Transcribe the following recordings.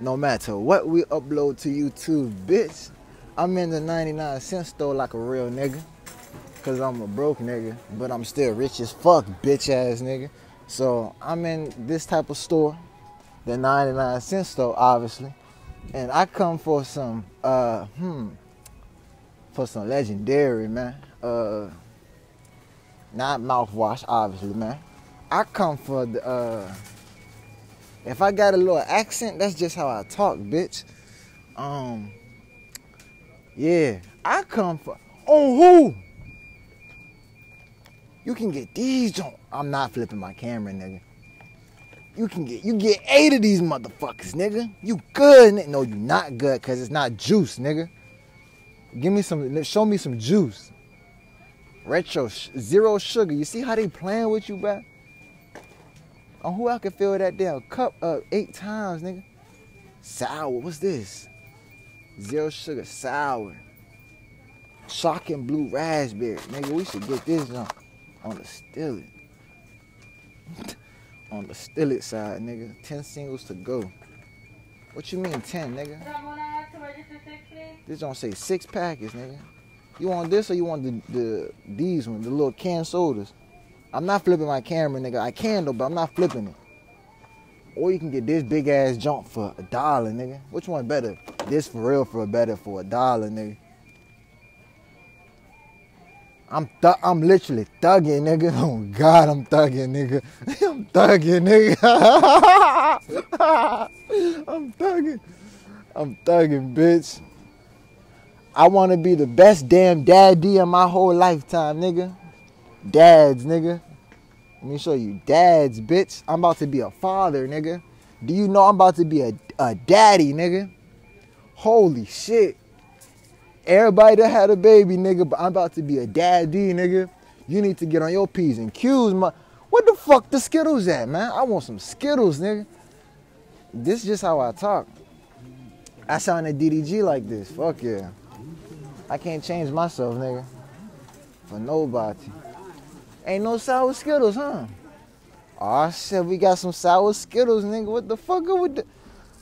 no matter what we upload to YouTube, bitch, I'm in the 99 cent store like a real nigga. Cause I'm a broke nigga, but I'm still rich as fuck, bitch ass nigga. So I'm in this type of store, the 99 cent store, obviously. And I come for some, uh, hmm, for some legendary, man. Uh, not mouthwash, obviously, man. I come for the, uh, if I got a little accent, that's just how I talk, bitch. Um, yeah, I come for, on who? You can get these joints. I'm not flipping my camera, nigga. You can get you get eight of these motherfuckers, nigga. You good? Nigga. No, you not good, cause it's not juice, nigga. Give me some. Show me some juice. Retro zero sugar. You see how they playing with you, bro? On who I can fill that damn cup up eight times, nigga. Sour. What's this? Zero sugar sour. Shocking blue raspberry. Nigga, we should get this on, on the stillet. on the stillet side, nigga. 10 singles to go. What you mean 10, nigga? This don't say six packets, nigga. You want this or you want the, the these ones, the little canned sodas? I'm not flipping my camera, nigga. I can though, but I'm not flipping it. Or you can get this big ass junk for a dollar, nigga. Which one better? This for real for a better for a dollar, nigga. I'm th- I'm literally thugging, nigga. Oh God, I'm thugging, nigga. I'm thugging, nigga. I'm thugging. I'm thugging, bitch. I want to be the best damn daddy in my whole lifetime, nigga. Dads, nigga. Let me show you. Dads, bitch. I'm about to be a father, nigga. Do you know I'm about to be a, a daddy, nigga? Holy shit. Everybody that had a baby, nigga, but I'm about to be a daddy, nigga. You need to get on your P's and Q's, my. What the fuck the Skittles at, man? I want some Skittles, nigga. This is just how I talk. I sound a DDG like this. Fuck yeah. I can't change myself, nigga. For nobody. Ain't no sour Skittles, huh? Oh shit, we got some sour Skittles, nigga. What the fuck are we do?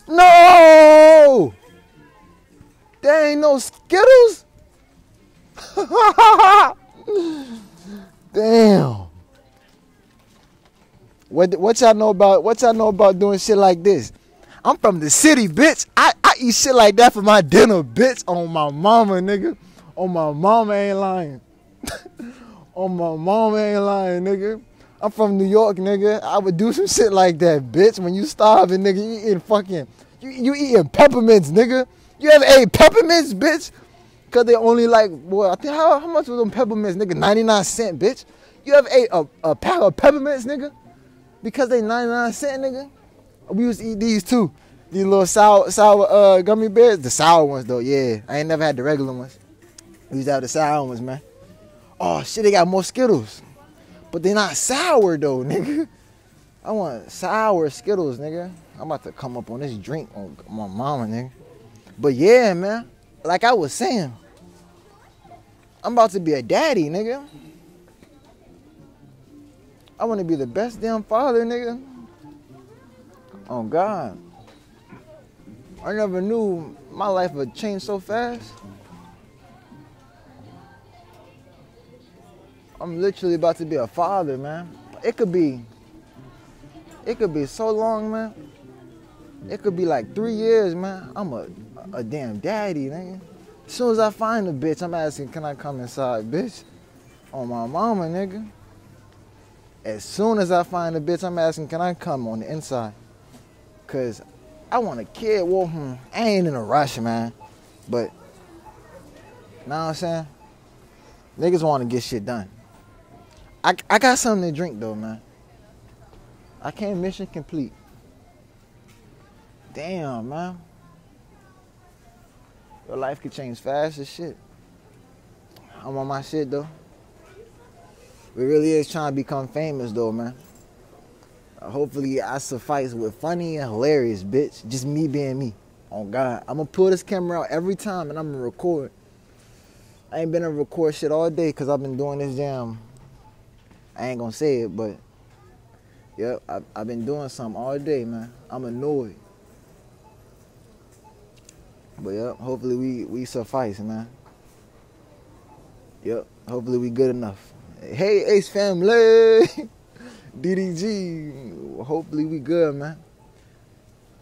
No! There ain't no Skittles? Damn. What what y'all know about what y'all know about doing shit like this? I'm from the city, bitch. I, I eat shit like that for my dinner, bitch. On my mama, nigga. On my mama ain't lying. On my mom ain't lying, nigga. I'm from New York, nigga. I would do some shit like that, bitch. When you starving, nigga, you eating fucking, you, you eating peppermints, nigga. You ever ate peppermints, bitch? Cause they only like, boy, I think how, how much was them peppermints, nigga? 99 cent, bitch. You ever ate a, a pack of peppermints, nigga? Because they 99 cent, nigga. We used to eat these too. These little sour, sour uh, gummy bears. The sour ones though, yeah. I ain't never had the regular ones. We used to have the sour ones, man. Oh shit, they got more Skittles. But they're not sour though, nigga. I want sour Skittles, nigga. I'm about to come up on this drink on my mama, nigga. But yeah, man. Like I was saying, I'm about to be a daddy, nigga. I want to be the best damn father, nigga. Oh God. I never knew my life would change so fast. I'm literally about to be a father, man. It could be, it could be so long, man. It could be like three years, man. I'm a, a damn daddy, nigga. As soon as I find a bitch, I'm asking, can I come inside, bitch? On my mama, nigga. As soon as I find a bitch, I'm asking, can I come on the inside? Cause I want a kid. Well, hmm, I ain't in a rush, man. But, know what I'm saying? Niggas want to get shit done. I, I got something to drink though, man. I can't mission complete. Damn, man. Your life could change fast as shit. I'm on my shit though. We really is trying to become famous though, man. Uh, hopefully I suffice with funny and hilarious, bitch. Just me being me. Oh God. I'm gonna pull this camera out every time and I'm gonna record. I ain't been to record shit all day because I've been doing this jam. I ain't gonna say it, but yep, I, I've been doing something all day, man. I'm annoyed. But yep, hopefully we we suffice, man. Yep, hopefully we good enough. Hey, Ace family, DDG. Hopefully we good, man.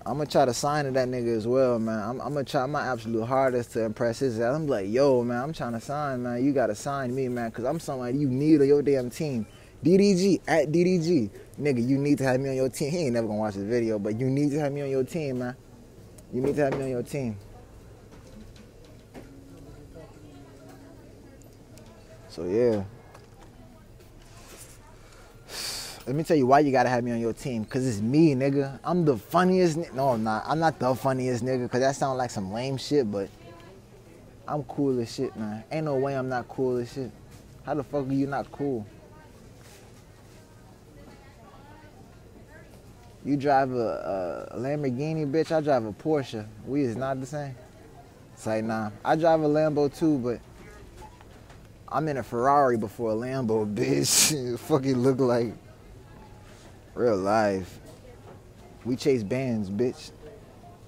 I'm gonna try to sign to that nigga as well, man. I'm, I'm, gonna try my absolute hardest to impress his ass. I'm like, yo, man, I'm trying to sign, man. You gotta sign me, man, cause I'm somebody you need on your damn team. DDG at DDG, nigga, you need to have me on your team. He ain't never gonna watch this video, but you need to have me on your team, man. You need to have me on your team. So yeah. Let me tell you why you gotta have me on your team. Cause it's me, nigga. I'm the funniest. Ni- no, I'm not. I'm not the funniest nigga. Cause that sounds like some lame shit. But I'm cool as shit, man. Ain't no way I'm not cool as shit. How the fuck are you not cool? You drive a, a Lamborghini, bitch. I drive a Porsche. We is not the same. It's like nah. I drive a Lambo too, but I'm in a Ferrari before a Lambo, bitch. Fucking look like real life. We chase bands, bitch.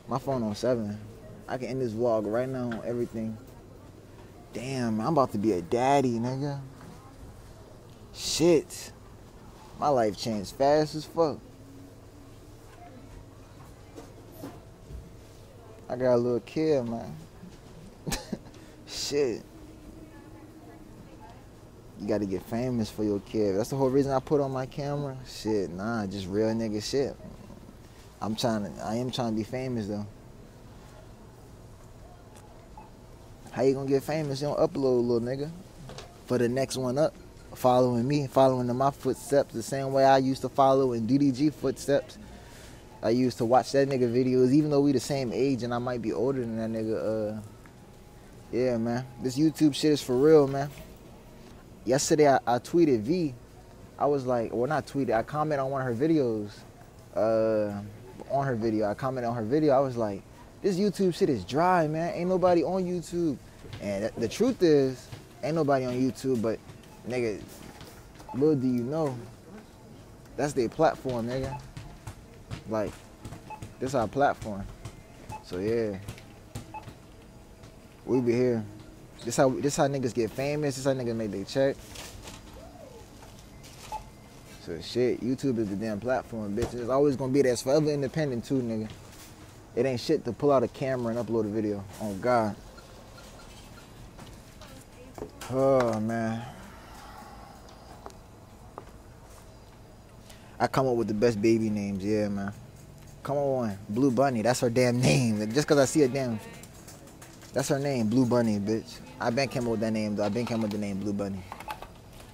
My phone on seven. I can end this vlog right now on everything. Damn, I'm about to be a daddy, nigga. Shit. My life changed fast as fuck. I got a little kid, man. Shit. You gotta get famous for your kid. That's the whole reason I put on my camera. Shit, nah, just real nigga shit. I'm trying to, I am trying to be famous though. How you gonna get famous? You don't upload, little nigga. For the next one up, following me, following in my footsteps, the same way I used to follow in DDG footsteps. I used to watch that nigga videos, even though we the same age and I might be older than that nigga. Uh, yeah, man, this YouTube shit is for real, man. Yesterday I, I tweeted V. I was like, well, not tweeted. I commented on one of her videos. Uh, on her video, I commented on her video. I was like, this YouTube shit is dry, man. Ain't nobody on YouTube. And the truth is, ain't nobody on YouTube, but nigga, little do you know, that's their platform, nigga. Like, this our platform. So yeah. We be here. This how this how niggas get famous, this how niggas make their check. So shit, YouTube is the damn platform, bitch. It's always gonna be there. It's forever independent too, nigga. It ain't shit to pull out a camera and upload a video. Oh God. Oh man. I come up with the best baby names, yeah, man. Come on, Blue Bunny. That's her damn name. Just cause I see a damn, that's her name, Blue Bunny, bitch. I been came up with that name though. I been came up with the name Blue Bunny.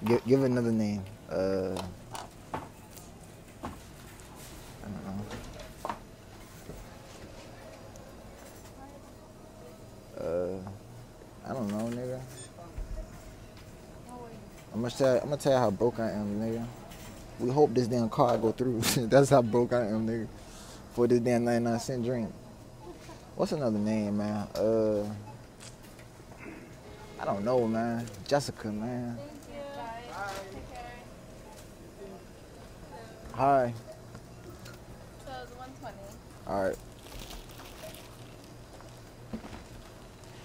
Give, give another name. Uh, I don't know. Uh, I don't know, nigga. I'm gonna tell, I'm gonna tell you how broke I am, nigga. We hope this damn car go through. That's how broke I am, nigga. For this damn 99 cent drink. What's another name, man? Uh, I don't know, man. Jessica, man. Hi. So it's 120. All right.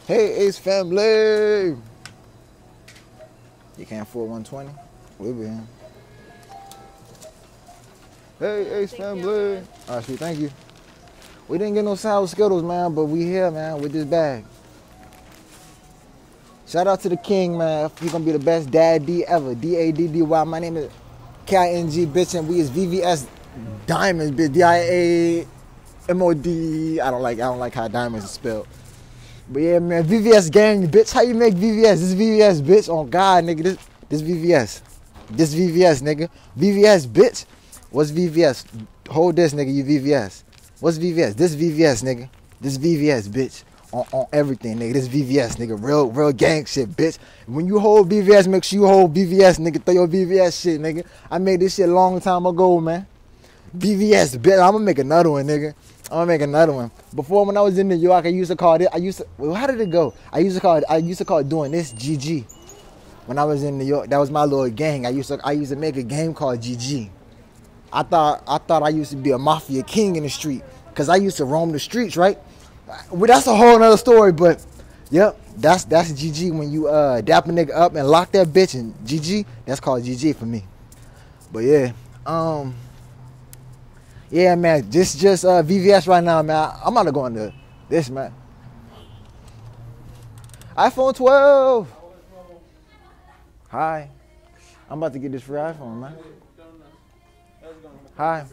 Hey, Ace family. You can't afford 120? We'll be in. Hey, Ace Thank you, family. man. All ah, right, sweet. Thank you. We didn't get no sour skittles, man, but we here, man, with this bag. Shout out to the king, man. He gonna be the best dad D ever. D A D D Y. My name is K I N G, bitch, and we is VVS Diamonds, bitch. D I A M O D. I don't like. I don't like how diamonds is spelled. But yeah, man, VVS gang, bitch. How you make VVS? This VVS, bitch. On God, nigga. This this VVS. This VVS, nigga. VVS, bitch. What's VVS? Hold this, nigga. You VVS. What's VVS? This VVS, nigga. This VVS, bitch. On, on everything, nigga. This VVS, nigga. Real, real gang shit, bitch. When you hold VVS, make sure you hold VVS, nigga. Throw your VVS shit, nigga. I made this shit a long time ago, man. VVS, bitch. I'm gonna make another one, nigga. I'm gonna make another one. Before, when I was in New York, I used to call it. I used to. Well, how did it go? I used to call it. I used to call it doing this GG. When I was in New York, that was my little gang. I used to. I used to make a game called GG. I thought. I thought I used to be a mafia king in the street, cause I used to roam the streets, right? well, that's a whole nother story. But yep, that's that's GG when you uh dap a nigga up and lock that bitch and GG. That's called GG for me. But yeah, um, yeah, man, just just uh VVS right now, man. I'm about to go into this, man. iPhone 12. Hi. I'm about to get this free iPhone, man. Hi.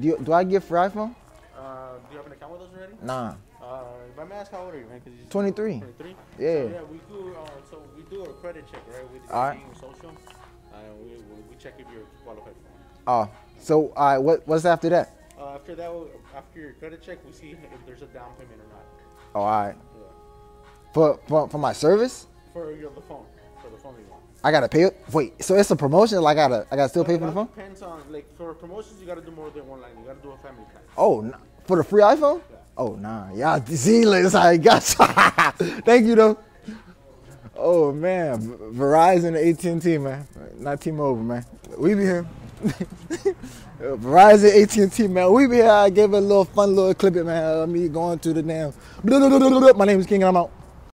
Do, you, do I get free iPhone? Uh, do you have an account with us already? Nah. Uh, if I may ask how old are you, man? 'Cause you 23. 23? Yeah. So, yeah, we do. Uh, so we do a credit check, right? We All right. see your social. Uh, we, we check if you're qualified for it. Oh, so right. What what's after that? Uh, after that, after your credit check, we see if there's a down payment or not. Oh, all right. Yeah. For for, for my service, For your the phone, for the phone you want. I gotta pay. it? Wait, so it's a promotion? Like I gotta I gotta still pay for the phone? Depends on like for promotions, you gotta do more than one line. You gotta do a family plan. Oh, nah. for the free iPhone? Yeah. Oh nah, y'all see, that's how I got. Thank you though. Oh man, Verizon, AT and T, man, not T-Mobile, man. We be here. Verizon, AT and T, man. We be here. I gave a little fun little clip, it, man. Uh, me going to the damn. My name is King, and I'm out.